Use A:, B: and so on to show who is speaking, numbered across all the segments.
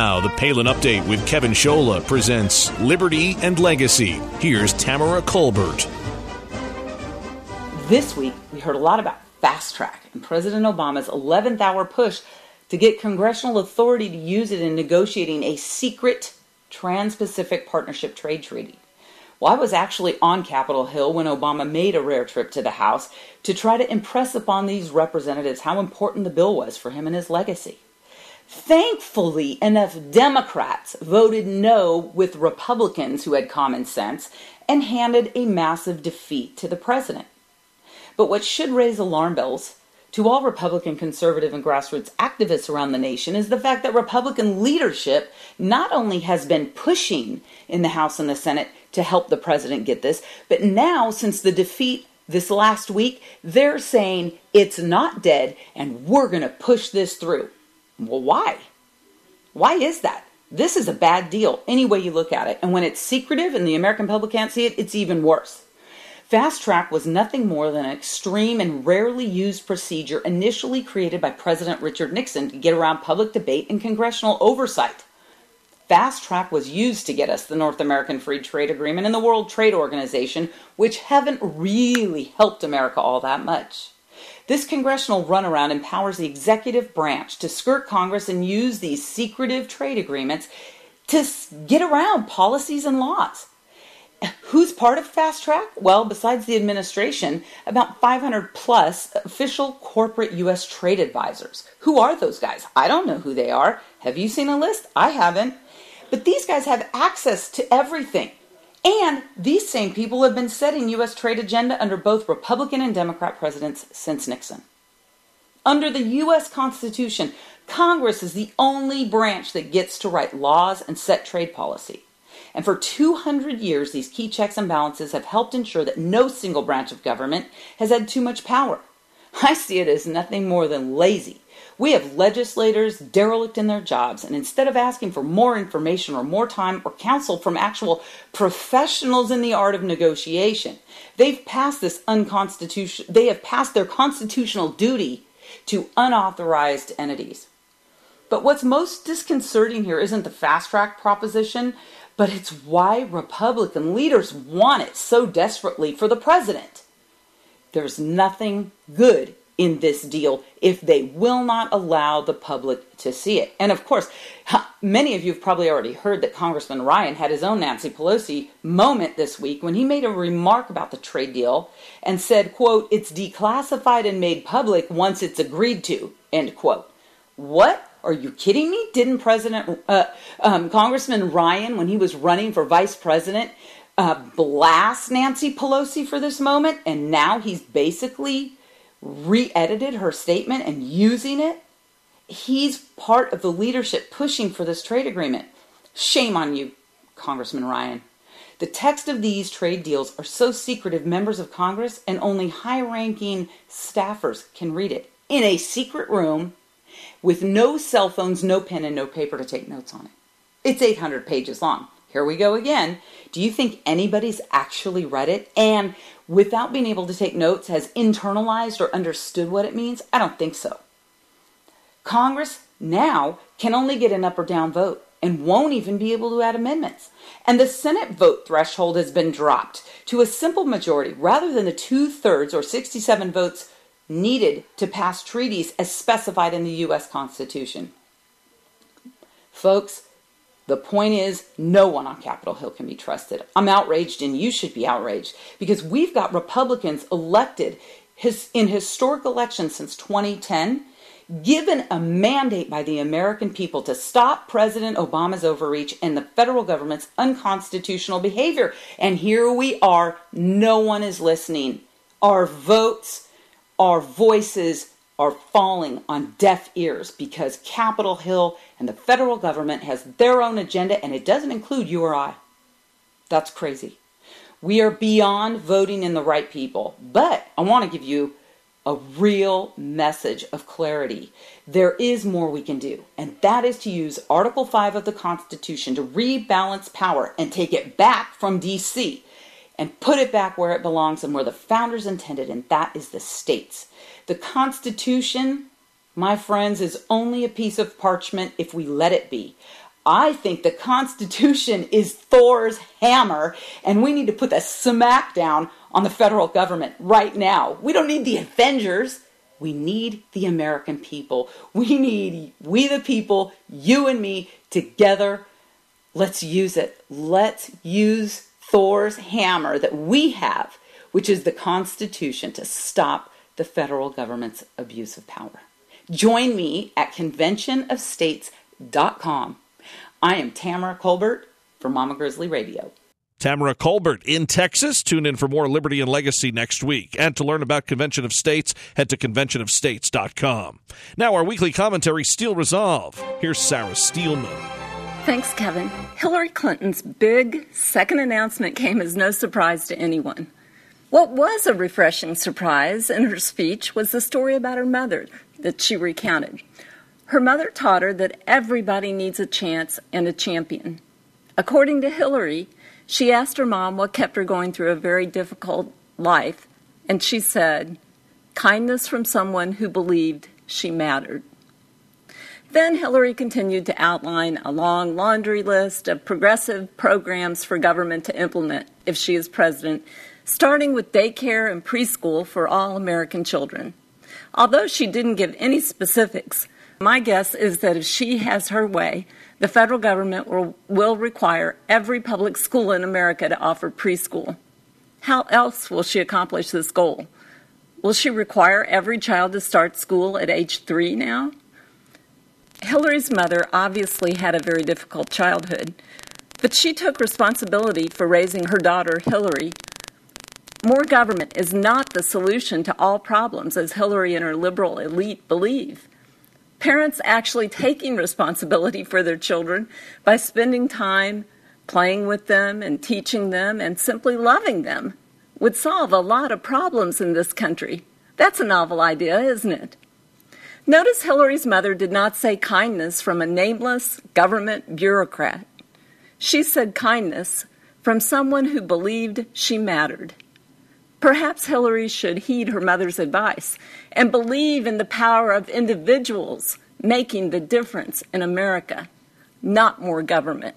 A: Now, the Palin Update with Kevin Scholla presents Liberty and Legacy. Here's Tamara Colbert.
B: This week, we heard a lot about fast track and President Obama's 11th hour push to get congressional authority to use it in negotiating a secret Trans Pacific Partnership Trade Treaty. Well, I was actually on Capitol Hill when Obama made a rare trip to the House to try to impress upon these representatives how important the bill was for him and his legacy. Thankfully, enough Democrats voted no with Republicans who had common sense and handed a massive defeat to the president. But what should raise alarm bells to all Republican, conservative, and grassroots activists around the nation is the fact that Republican leadership not only has been pushing in the House and the Senate to help the president get this, but now, since the defeat this last week, they're saying it's not dead and we're going to push this through. Well, why? Why is that? This is a bad deal, any way you look at it. And when it's secretive and the American public can't see it, it's even worse. Fast track was nothing more than an extreme and rarely used procedure initially created by President Richard Nixon to get around public debate and congressional oversight. Fast track was used to get us the North American Free Trade Agreement and the World Trade Organization, which haven't really helped America all that much. This congressional runaround empowers the executive branch to skirt Congress and use these secretive trade agreements to get around policies and laws. Who's part of Fast Track? Well, besides the administration, about 500 plus official corporate U.S. trade advisors. Who are those guys? I don't know who they are. Have you seen a list? I haven't. But these guys have access to everything. And these same people have been setting U.S. trade agenda under both Republican and Democrat presidents since Nixon. Under the U.S. Constitution, Congress is the only branch that gets to write laws and set trade policy. And for 200 years, these key checks and balances have helped ensure that no single branch of government has had too much power. I see it as nothing more than lazy. We have legislators derelict in their jobs, and instead of asking for more information or more time or counsel from actual professionals in the art of negotiation, they've passed this unconstitutional they have passed their constitutional duty to unauthorized entities. But what's most disconcerting here isn't the fast track proposition, but it's why Republican leaders want it so desperately for the president. There's nothing good in this deal if they will not allow the public to see it. And of course, many of you have probably already heard that Congressman Ryan had his own Nancy Pelosi moment this week when he made a remark about the trade deal and said, quote, it's declassified and made public once it's agreed to, end quote. What? Are you kidding me? Didn't President uh, um, Congressman Ryan, when he was running for vice president, uh, blast Nancy Pelosi for this moment, and now he's basically re-edited her statement and using it? He's part of the leadership pushing for this trade agreement. Shame on you, Congressman Ryan. The text of these trade deals are so secretive, members of Congress and only high ranking staffers can read it in a secret room with no cell phones, no pen, and no paper to take notes on it. It's 800 pages long. Here we go again. Do you think anybody's actually read it and, without being able to take notes, has internalized or understood what it means? I don't think so. Congress now can only get an up or down vote and won't even be able to add amendments. And the Senate vote threshold has been dropped to a simple majority rather than the two thirds or 67 votes needed to pass treaties as specified in the U.S. Constitution. Folks, the point is, no one on Capitol Hill can be trusted. I'm outraged, and you should be outraged because we've got Republicans elected his, in historic elections since 2010, given a mandate by the American people to stop President Obama's overreach and the federal government's unconstitutional behavior. And here we are, no one is listening. Our votes our voices are falling on deaf ears because Capitol Hill and the federal government has their own agenda and it doesn't include you or I. That's crazy. We are beyond voting in the right people. But I want to give you a real message of clarity. There is more we can do, and that is to use Article 5 of the Constitution to rebalance power and take it back from DC and put it back where it belongs and where the founders intended, and that is the states. The Constitution, my friends, is only a piece of parchment if we let it be. I think the Constitution is Thor's hammer, and we need to put the smack down on the federal government right now. We don't need the Avengers. We need the American people. We need we the people, you and me, together. Let's use it. Let's use Thor's hammer that we have, which is the Constitution, to stop the federal government's abuse of power. Join me at conventionofstates.com. I am Tamara Colbert for Mama Grizzly Radio.
A: Tamara Colbert in Texas. Tune in for more Liberty and Legacy next week. And to learn about Convention of States, head to conventionofstates.com. Now, our weekly commentary, Steel Resolve. Here's Sarah Steelman.
C: Thanks, Kevin. Hillary Clinton's big second announcement came as no surprise to anyone. What was a refreshing surprise in her speech was the story about her mother that she recounted. Her mother taught her that everybody needs a chance and a champion. According to Hillary, she asked her mom what kept her going through a very difficult life, and she said, kindness from someone who believed she mattered. Then Hillary continued to outline a long laundry list of progressive programs for government to implement if she is president, starting with daycare and preschool for all American children. Although she didn't give any specifics, my guess is that if she has her way, the federal government will, will require every public school in America to offer preschool. How else will she accomplish this goal? Will she require every child to start school at age three now? Hillary's mother obviously had a very difficult childhood, but she took responsibility for raising her daughter, Hillary, more government is not the solution to all problems, as Hillary and her liberal elite believe. Parents actually taking responsibility for their children by spending time playing with them and teaching them and simply loving them would solve a lot of problems in this country. That's a novel idea, isn't it? Notice Hillary's mother did not say kindness from a nameless government bureaucrat. She said kindness from someone who believed she mattered. Perhaps Hillary should heed her mother's advice and believe in the power of individuals making the difference in America, not more government.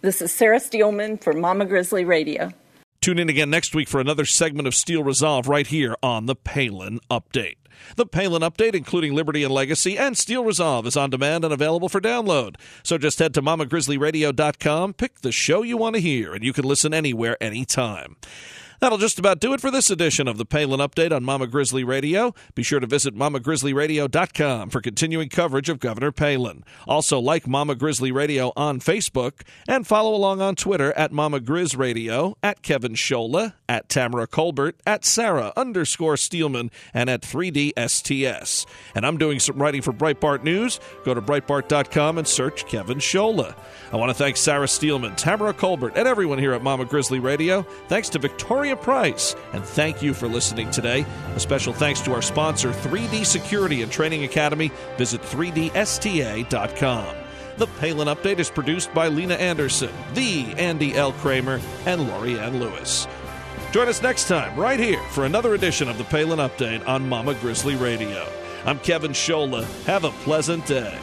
C: This is Sarah Steelman for Mama Grizzly Radio.
A: Tune in again next week for another segment of Steel Resolve right here on the Palin Update. The Palin Update, including Liberty and Legacy and Steel Resolve, is on demand and available for download. So just head to mamagrizzlyradio.com, pick the show you want to hear, and you can listen anywhere, anytime. That'll just about do it for this edition of the Palin Update on Mama Grizzly Radio. Be sure to visit mamagrizzlyradio.com for continuing coverage of Governor Palin. Also, like Mama Grizzly Radio on Facebook and follow along on Twitter at Mama Grizz Radio, at Kevin Scholla, at Tamara Colbert, at Sarah underscore Steelman, and at 3DSTS. And I'm doing some writing for Breitbart News. Go to Breitbart.com and search Kevin Scholla. I want to thank Sarah Steelman, Tamara Colbert, and everyone here at Mama Grizzly Radio. Thanks to Victoria Price, and thank you for listening today. A special thanks to our sponsor, 3D Security and Training Academy. Visit 3dsta.com. The Palin Update is produced by Lena Anderson, the Andy L. Kramer, and Laurie Ann Lewis. Join us next time, right here, for another edition of the Palin Update on Mama Grizzly Radio. I'm Kevin Scholla. Have a pleasant day.